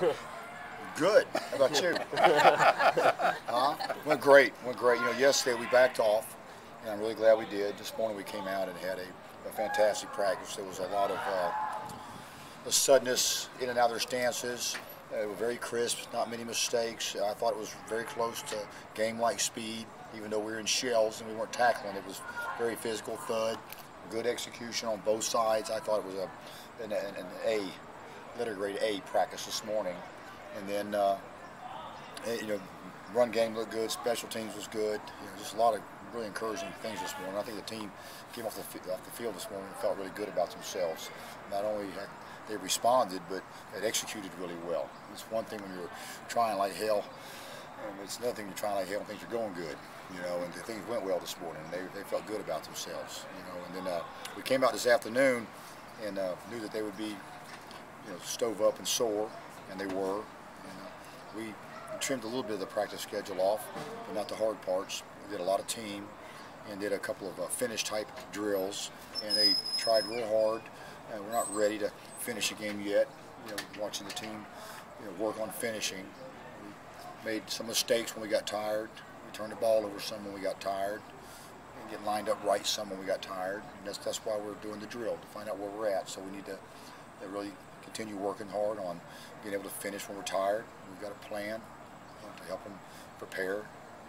Good. How about you? huh? Went great. Went great. You know, yesterday we backed off, and I'm really glad we did. This morning we came out and had a, a fantastic practice. There was a lot of uh, suddenness in and out of their stances. They were very crisp, not many mistakes. I thought it was very close to game-like speed, even though we were in shells and we weren't tackling. It was very physical, thud, good execution on both sides. I thought it was a, an, an A, letter grade A practice this morning. And then, uh, eh, you know, run game looked good, special teams was good. You know, just a lot of really encouraging things this morning. I think the team came off the, off the field this morning and felt really good about themselves. Not only had they responded, but they executed really well. It's one thing when you're trying like hell, and it's another thing you're trying like hell and things are going good, you know, and things went well this morning. They, they felt good about themselves, you know. And then uh, we came out this afternoon and uh, knew that they would be, you know, stove up and sore, and they were. And, uh, we trimmed a little bit of the practice schedule off, but not the hard parts. We did a lot of team and did a couple of uh, finish type drills, and they tried real hard. Uh, we're not ready to finish a game yet. You know, watching the team you know, work on finishing. We made some mistakes when we got tired. We turned the ball over some when we got tired. And get lined up right some when we got tired. And that's, that's why we're doing the drill, to find out where we're at. So we need to, to really continue working hard on being able to finish when we're tired. We've got a plan to help them prepare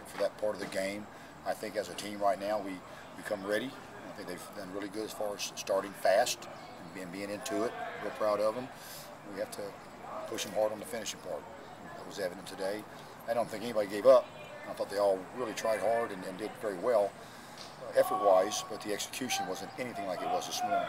for that part of the game. I think as a team right now, we become ready. I think they've done really good as far as starting fast and being, being into it. Real proud of them. We have to push them hard on the finishing part. That was evident today. I don't think anybody gave up. I thought they all really tried hard and, and did very well uh, effort-wise, but the execution wasn't anything like it was this morning.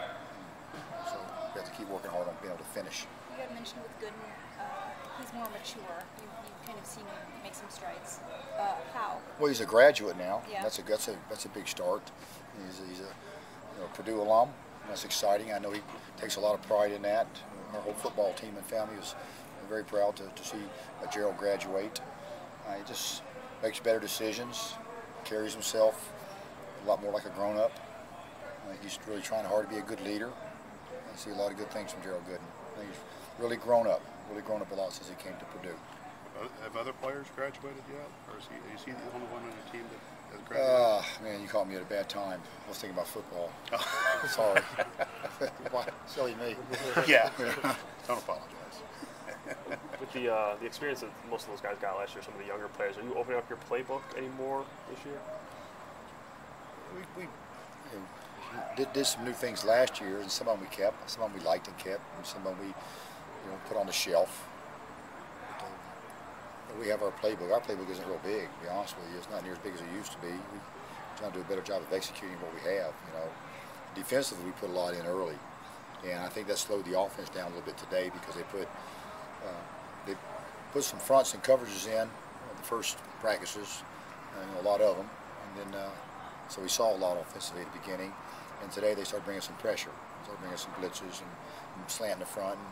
We have to keep working hard on being able to finish. You had mentioned with Gooden, uh, he's more mature. You, you've kind of seen him make some strides. Uh, how? Well, he's a graduate now. Yeah. That's a that's a that's a big start. He's, he's a you know, Purdue alum. That's exciting. I know he takes a lot of pride in that. Our whole football team and family is very proud to, to see Gerald graduate. Uh, he just makes better decisions, carries himself a lot more like a grown-up. Uh, he's really trying hard to be a good leader. I see a lot of good things from Gerald Gooden. I think he's really grown up, really grown up a lot since he came to Purdue. Have other players graduated yet, or is he, is he the only one on the team that has graduated? Ah, man, you caught me at a bad time. I was thinking about football. Oh. Sorry. Why? Silly me. yeah. Don't apologize. With the uh, the experience that most of those guys got last year, some of the younger players, are you opening up your playbook anymore this year? We, we you know, did, did some new things last year, and some of them we kept, some of them we liked and kept, and some of them we you know, put on the shelf. But, uh, we have our playbook. Our playbook isn't real big, to be honest with you. It's not near as big as it used to be. We're trying to do a better job of executing what we have. You know, defensively we put a lot in early, and I think that slowed the offense down a little bit today because they put uh, they put some fronts and coverages in uh, the first practices, uh, you know, a lot of them, and then uh, so we saw a lot offensively at the beginning. And today they started bringing some pressure, started bringing some blitzes and, and slanting the front, and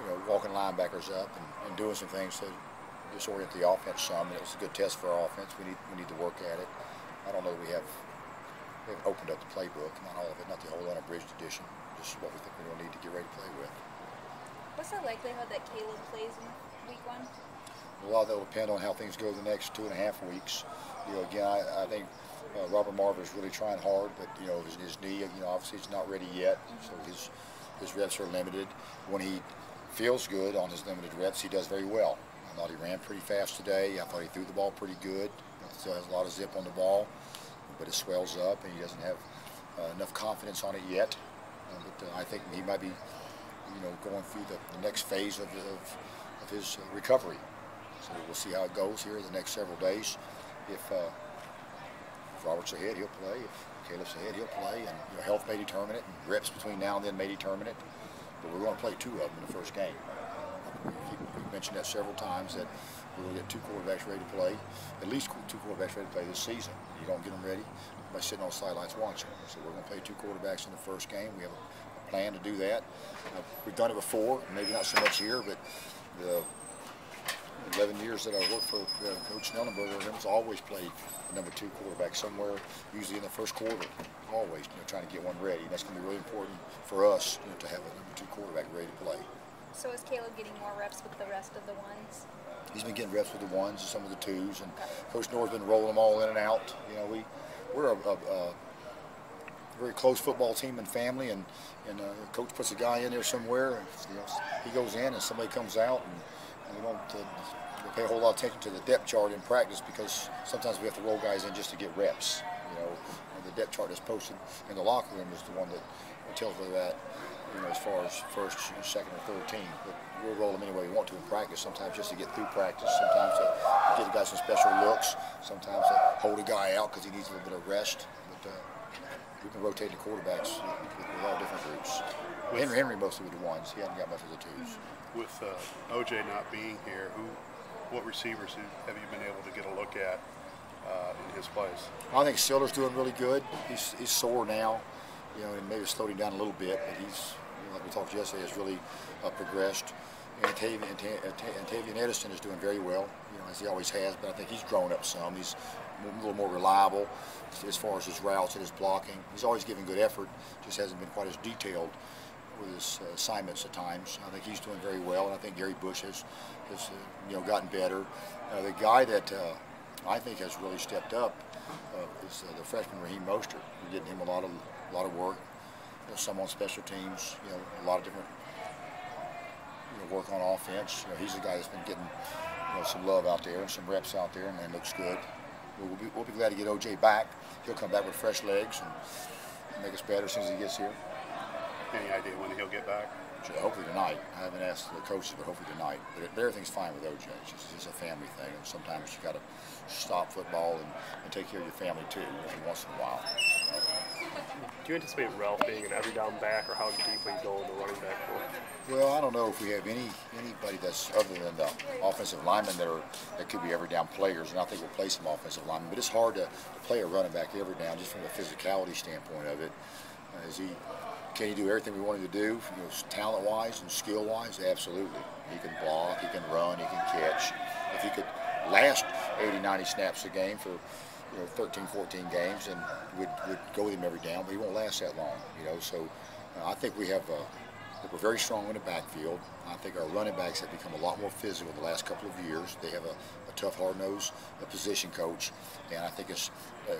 you know, walking linebackers up and, and doing some things to disorient the offense some. And it was a good test for our offense. We need we need to work at it. I don't know that we have have opened up the playbook, not all of it, not the whole unabridged edition, just what we think we're going to need to get ready to play with. What's the likelihood that Caleb plays in week one? A lot of that will depend on how things go the next two and a half weeks. You know, again, I, I think uh, Robert Marve is really trying hard, but you know, his, his knee, you know, obviously he's not ready yet, so his his reps are limited. When he feels good on his limited reps, he does very well. I thought he ran pretty fast today. I thought he threw the ball pretty good. Still has a lot of zip on the ball, but it swells up, and he doesn't have uh, enough confidence on it yet. Uh, but uh, I think he might be, you know, going through the, the next phase of, of, of his recovery. So we'll see how it goes here the next several days. If uh, Robert's ahead, he'll play. If Caleb's ahead, he'll play. And you know, health may determine it, and reps between now and then may determine it. But we're going to play two of them in the first game. We've mentioned that several times that we're going to get two quarterbacks ready to play, at least two quarterbacks ready to play this season. You don't get them ready by sitting on the sidelines watching. So we're going to play two quarterbacks in the first game. We have a plan to do that. Uh, we've done it before, maybe not so much here, but the 11 years that I worked for uh, Coach Schnellenberger, he's always played the number two quarterback somewhere, usually in the first quarter, always, you know, trying to get one ready. And that's going to be really important for us, you know, to have a number two quarterback ready to play. So is Caleb getting more reps with the rest of the ones? He's been getting reps with the ones and some of the twos, and Coach Nord's been rolling them all in and out. You know, we we're a, a, a very close football team and family, and and uh, coach puts a guy in there somewhere, and, you know, he goes in and somebody comes out, and we don't uh, pay a whole lot of attention to the depth chart in practice because sometimes we have to roll guys in just to get reps. You know, and the depth chart that's posted in the locker room is the one that tells me that. You know, as far as first, second, or third team, but we'll roll them any way we want to in practice. Sometimes just to get through practice. Sometimes to get the guy some special looks. Sometimes to hold a guy out because he needs a little bit of rest. But uh, we can rotate the quarterbacks with, with all different groups. Henry, Henry mostly with the ones. He hasn't got much of the twos. With uh, OJ not being here, who, what receivers have you been able to get a look at uh, in his place? I think Siller's doing really good. He's, he's sore now, you know, and maybe slowed him down a little bit, but he's, you know, like we talked yesterday, has really uh, progressed. And Tavian, Edison is doing very well, you know, as he always has, but I think he's grown up some. He's a little more reliable as far as his routes and his blocking. He's always giving good effort, just hasn't been quite as detailed with his uh, assignments at times. I think he's doing very well, and I think Gary Bush has, has uh, you know, gotten better. Uh, the guy that I think has really stepped up is the freshman Raheem Mostert. We're getting him a lot of a lot of work. You know, some on special teams. You know, a lot of different you know, work on offense. You know, he's the guy that's been getting you know some love out there and some reps out there, and it looks good. We'll be, we'll be glad to get OJ back. He'll come back with fresh legs and make us better as soon as he gets here. Any idea when he'll get back? So hopefully tonight. I haven't asked the coaches, but hopefully tonight. But, but everything's fine with OJ. It's just it's a family thing, and sometimes you got to stop football and, and take care of your family too every once in a while. Do you anticipate Ralph being an every down back, or how deeply go in the running back core? Well, I don't know if we have any anybody that's other than the offensive linemen that are that could be every down players, and I think we'll play some offensive linemen. But it's hard to, to play a running back every down just from a physicality standpoint of it. Uh, is he can he do everything we want him to do, you know, talent-wise and skill-wise? Absolutely. He can block, he can run, he can catch. If he could last 80, 90 snaps a game for you know 13, 14 games, then we'd, we'd go with him every down. But he won't last that long, you know. So uh, I think we have. Uh, we're very strong in the backfield. I think our running backs have become a lot more physical the last couple of years. They have a, a tough, hard-nosed position coach, and I think it's, uh,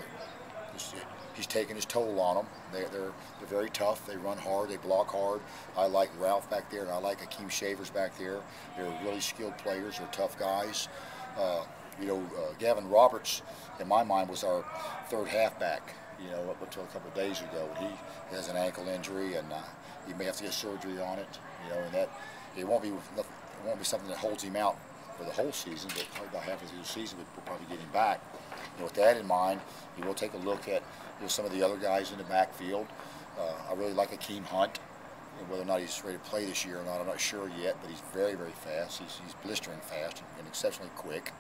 he's taking his toll on them. They, they're they're very tough. They run hard. They block hard. I like Ralph back there, and I like Akeem Shavers back there. They're really skilled players. They're tough guys. Uh, you know, uh, Gavin Roberts, in my mind, was our third halfback. You know, up until a couple of days ago, he has an ankle injury, and uh, he may have to get surgery on it. You know, and that it won't be it won't be something that holds him out for the whole season, but probably about half of the season we'll probably get him back. And with that in mind, you will take a look at you know, some of the other guys in the backfield. Uh, I really like Akeem Hunt. And whether or not he's ready to play this year or not, I'm not sure yet, but he's very, very fast. He's, he's blistering fast and exceptionally quick.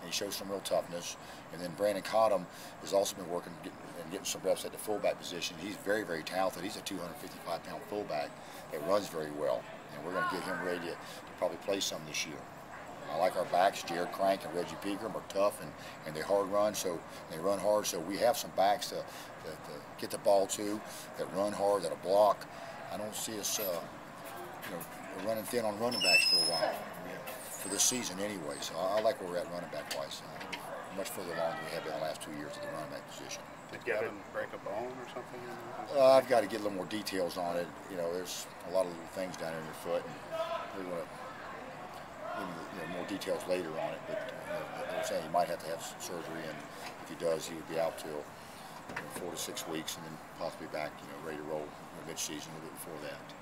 And he shows some real toughness. And then Brandon Cottom has also been working and getting some reps at the fullback position. He's very, very talented. He's a 255-pound fullback that runs very well. And we're going to get him ready to, to probably play some this year. I like our backs. Jared Crank and Reggie Pegram are tough and, and they hard run, so they run hard. So we have some backs to, to, to get the ball to that run hard, that'll block. I don't see us, uh, you know, we're running thin on running backs for a while for this season anyway. So I, I like where we're at running back wise. Uh, much further along than we have been the last two years at the running back position. Did Gavin break a bone or something? Uh, I've got to get a little more details on it. You know, there's a lot of little things down in your foot, and we want to you know, more details later on it, but uh, they're saying he might have to have surgery, and if he does, he would be out till you know, four to six weeks, and then possibly back, you know, ready to roll you know, mid-season a little bit before that.